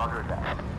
Roger that.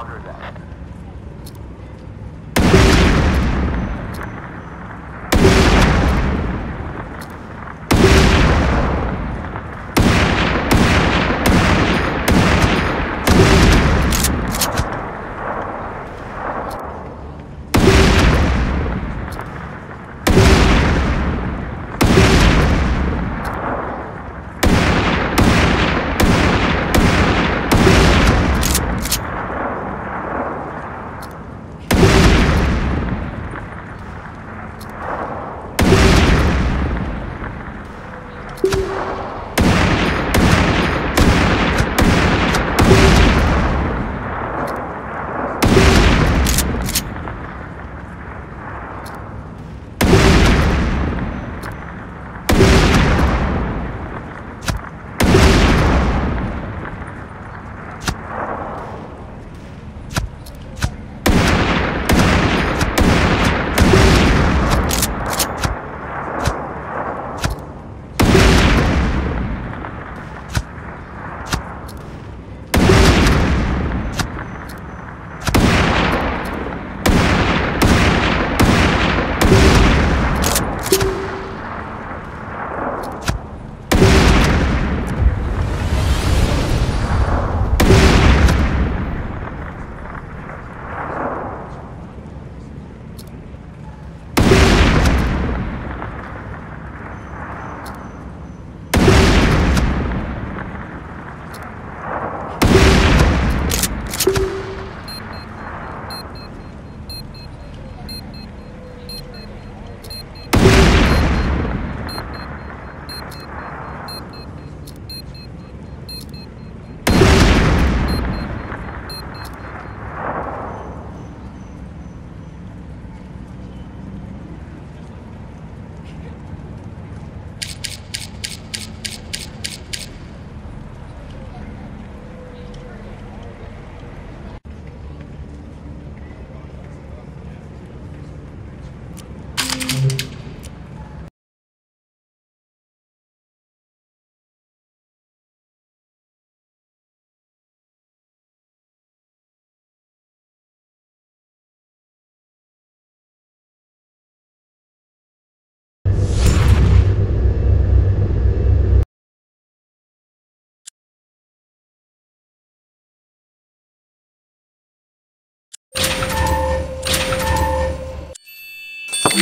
Roger that.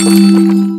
Roger that.